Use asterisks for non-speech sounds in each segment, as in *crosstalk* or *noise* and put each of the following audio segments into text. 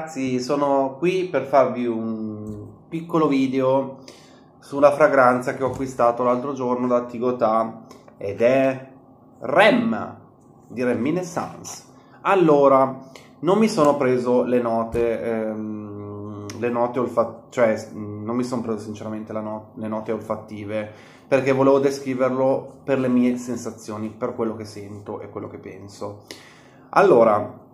Ragazzi, sono qui per farvi un piccolo video sulla fragranza che ho acquistato l'altro giorno da Tigotà ed è Rem di Reminiscence. Allora, non mi sono preso le note, ehm, le note olfattive, cioè non mi sono preso sinceramente no le note olfattive perché volevo descriverlo per le mie sensazioni, per quello che sento e quello che penso. Allora,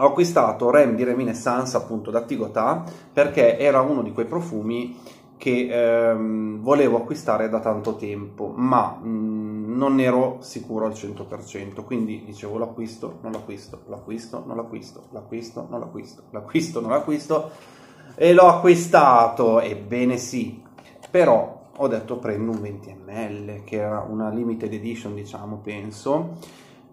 ho acquistato Rem di Reminiscence appunto da Tigotà perché era uno di quei profumi che ehm, volevo acquistare da tanto tempo ma mh, mm, non ero sicuro al 100% quindi dicevo l'acquisto, non l'acquisto, l'acquisto, non l'acquisto, l'acquisto, non l'acquisto, l'acquisto, non l'acquisto e l'ho acquistato, ebbene sì, però ho detto prendo un 20 ml che era una limited edition diciamo penso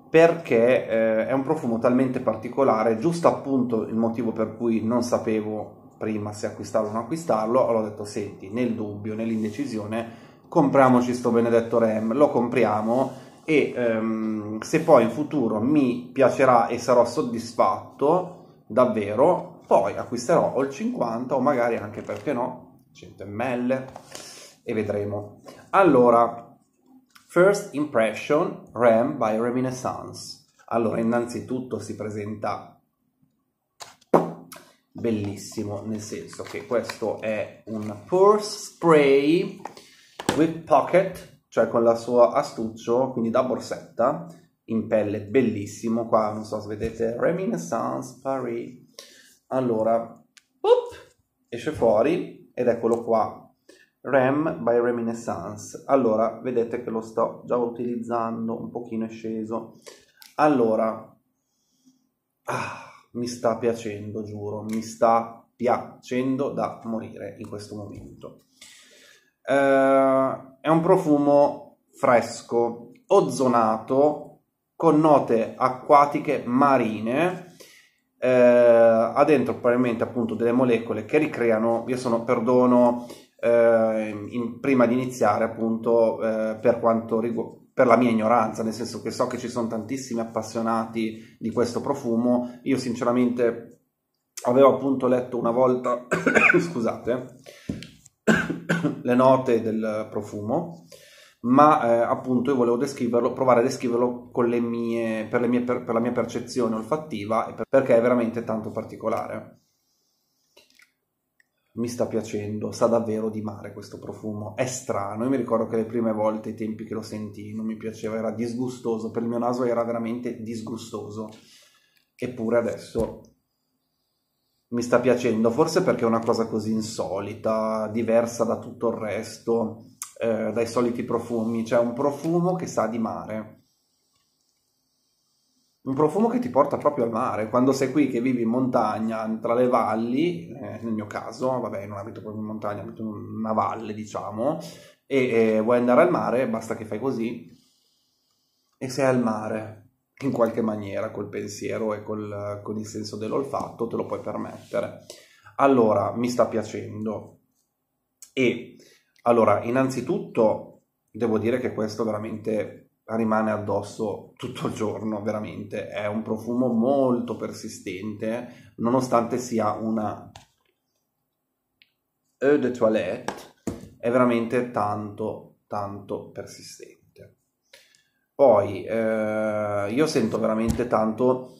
perché eh, è un profumo talmente particolare, giusto appunto il motivo per cui non sapevo prima se acquistarlo o non acquistarlo, allora ho detto senti, nel dubbio, nell'indecisione, compriamoci sto benedetto Rem, lo compriamo e ehm, se poi in futuro mi piacerà e sarò soddisfatto davvero, poi acquisterò o il 50 o magari anche perché no, 100 ml e vedremo. Allora, First Impression Ram by Reminiscence. Allora, innanzitutto si presenta bellissimo, nel senso che questo è un purse spray with pocket, cioè con la sua astuccio, quindi da borsetta, in pelle, bellissimo. Qua, non so se vedete, Reminiscence Paris. Allora, up, esce fuori ed eccolo qua, Rem by Reminiscence. Allora, vedete che lo sto già utilizzando, un pochino è sceso. Allora, ah, mi sta piacendo, giuro, mi sta piacendo da morire in questo momento. Uh, è un profumo fresco, ozonato, con note acquatiche marine. Uh, ha dentro probabilmente appunto delle molecole che ricreano, io sono, perdono eh, in, prima di iniziare appunto eh, per quanto riguarda per la mia ignoranza, nel senso che so che ci sono tantissimi appassionati di questo profumo, io sinceramente avevo appunto letto una volta, *coughs* scusate, *coughs* le note del profumo, ma eh, appunto io volevo descriverlo, provare a descriverlo le mie, per, le mie, per, per, la mia percezione olfattiva, perché è veramente tanto particolare mi sta piacendo, sa davvero di mare questo profumo, è strano, io mi ricordo che le prime volte, i tempi che lo sentì, non mi piaceva, era disgustoso, per il mio naso era veramente disgustoso, eppure adesso mi sta piacendo, forse perché è una cosa così insolita, diversa da tutto il resto, eh, dai soliti profumi, cioè un profumo che sa di mare un profumo che ti porta proprio al mare. Quando sei qui che vivi in montagna, tra le valli, eh, nel mio caso, vabbè, non abito proprio in montagna, abito in una valle, diciamo, e, e vuoi andare al mare, basta che fai così e sei al mare in qualche maniera col pensiero e col, con il senso dell'olfatto te lo puoi permettere. Allora, mi sta piacendo. E allora, innanzitutto devo dire che questo veramente rimane addosso tutto il giorno, veramente. È un profumo molto persistente, nonostante sia una eau de toilette, è veramente tanto, tanto persistente. Poi, eh, io sento veramente tanto...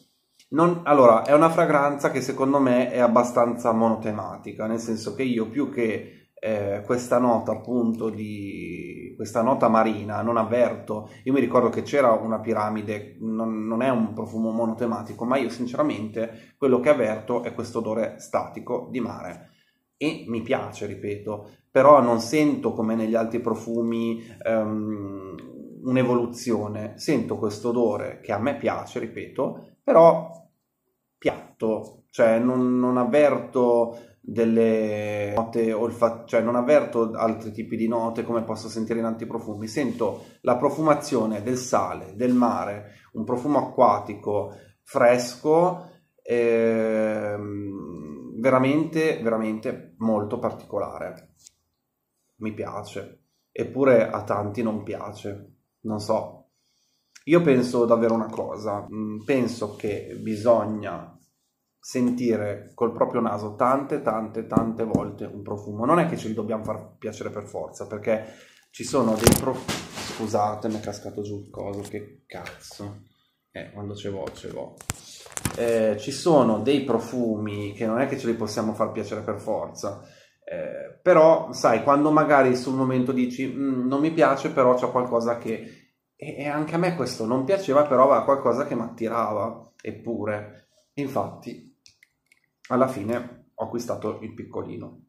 Non, allora, è una fragranza che secondo me è abbastanza monotematica, nel senso che io più che eh, questa nota appunto di questa nota marina non avverto. Io mi ricordo che c'era una piramide non, non, è un profumo monotematico ma io sinceramente quello che avverto è questo odore statico di mare. E mi piace ripeto però non sento come negli altri profumi um, un'evoluzione. Sento questo odore che a me piace ripeto però piatto cioè non, non avverto delle note olfattive, cioè non avverto altri tipi di note come posso sentire in altri profumi, sento la profumazione del sale, del mare, un profumo acquatico fresco, ehm, veramente, veramente molto particolare. Mi piace, eppure a tanti non piace, non so. Io penso davvero una cosa, mm, penso che bisogna sentire col proprio naso tante, tante, tante volte un profumo. Non è che ce li dobbiamo far piacere per forza, perché ci sono dei profumi... Scusate, mi è cascato giù il coso, che cazzo. Eh, quando ce vo, ce vo. Eh, ci sono dei profumi che non è che ce li possiamo far piacere per forza. Eh, però, sai, quando magari sul momento dici mm, non mi piace, però c'è qualcosa che... E, anche a me questo non piaceva, però aveva qualcosa che mi attirava, eppure. Infatti, alla fine ho acquistato il piccolino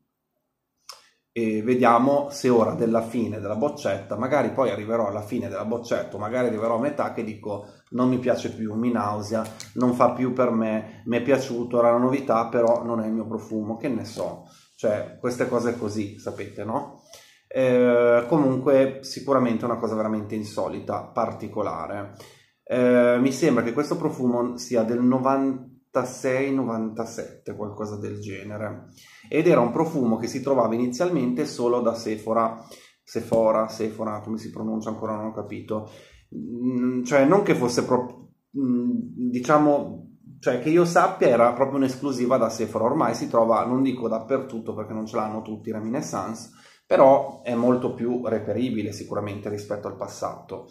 e vediamo se ora della fine della boccetta, magari poi arriverò alla fine della boccetta, magari arriverò a metà che dico non mi piace più, mi nausea, non fa più per me, mi è piaciuto, era una novità, però non è il mio profumo, che ne so, cioè queste cose così, sapete, no? Eh, comunque sicuramente una cosa veramente insolita, particolare. Eh, mi sembra che questo profumo sia del 90 96-97, qualcosa del genere. Ed era un profumo che si trovava inizialmente solo da Sephora, Sephora, Sephora, come si pronuncia ancora non ho capito. Mm, cioè non che fosse proprio, mm, diciamo, cioè che io sappia era proprio un'esclusiva da Sephora, ormai si trova, non dico dappertutto perché non ce l'hanno tutti Reminiscence, però è molto più reperibile sicuramente rispetto al passato.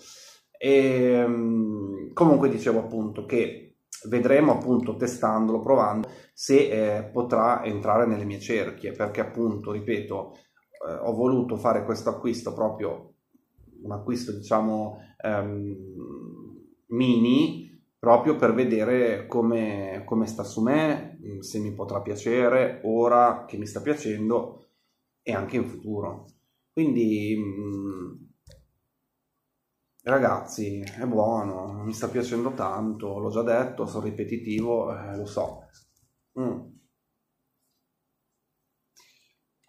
E mm, comunque dicevo appunto che vedremo appunto testandolo, provando se eh, potrà entrare nelle mie cerchie perché appunto, ripeto, eh, ho voluto fare questo acquisto proprio un acquisto diciamo ehm, mini proprio per vedere come, come sta su me, se mi potrà piacere ora che mi sta piacendo e anche in futuro. Quindi mh, Ragazzi, è buono, mi sta piacendo tanto, l'ho già detto, sono ripetitivo, eh, lo so. Mm.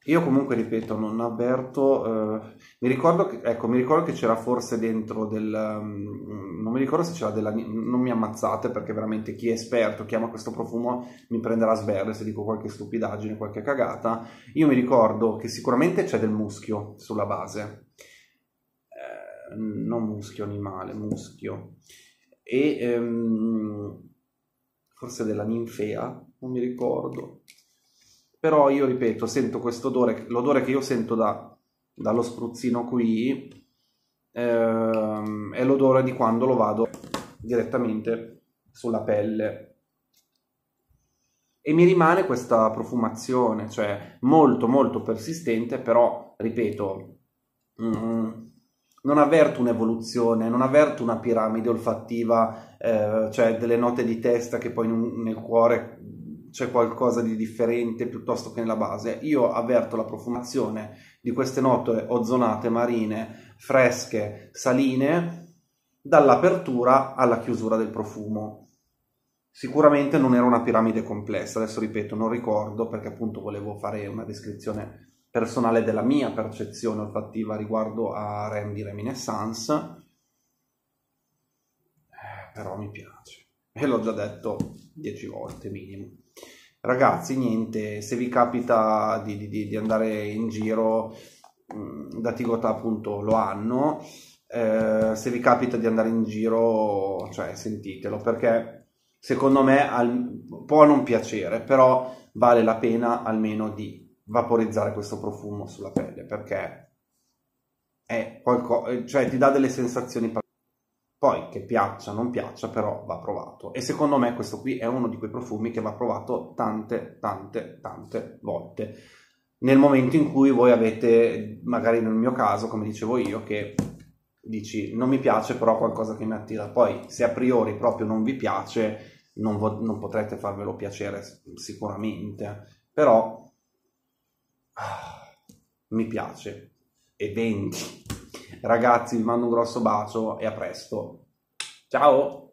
Io comunque ripeto, non avverto, eh, mi, ricordo che, ecco, mi ricordo che c'era forse dentro del, um, non mi ricordo se c'era della, non mi ammazzate perché veramente chi è esperto, chi ama questo profumo mi prenderà a sberle se dico qualche stupidaggine, qualche cagata. Io mi ricordo che sicuramente c'è del muschio sulla base non muschio animale, muschio, e ehm, forse della ninfea, non mi ricordo. Però io ripeto, sento questo odore, l'odore che io sento da, dallo spruzzino qui ehm, è l'odore di quando lo vado direttamente sulla pelle e mi rimane questa profumazione, cioè molto molto persistente, però ripeto, mm, non avverto un'evoluzione, non avverto una piramide olfattiva, eh, cioè delle note di testa che poi nel cuore c'è qualcosa di differente piuttosto che nella base. Io avverto la profumazione di queste note ozonate marine, fresche, saline, dall'apertura alla chiusura del profumo. Sicuramente non era una piramide complessa, adesso ripeto, non ricordo perché appunto volevo fare una descrizione personale della mia percezione olfattiva riguardo a Rem di Reminiscence, eh, però mi piace. E l'ho già detto dieci volte minimo. Ragazzi, niente, se vi capita di, di, di andare in giro, mm, da Tigota appunto lo hanno, eh, se vi capita di andare in giro, cioè sentitelo, perché secondo me al, può non piacere, però vale la pena almeno di vaporizzare questo profumo sulla pelle perché è qualcosa, cioè ti dà delle sensazioni poi che piaccia non piaccia però va provato. E secondo me questo qui è uno di quei profumi che va provato tante tante tante volte. Nel momento in cui voi avete magari nel mio caso come dicevo io che dici non mi piace però qualcosa che mi attira poi se a priori proprio non vi piace non, vo- non potrete farvelo piacere sicuramente. Però mi piace e 20. Ragazzi, vi mando un grosso bacio e a presto. Ciao!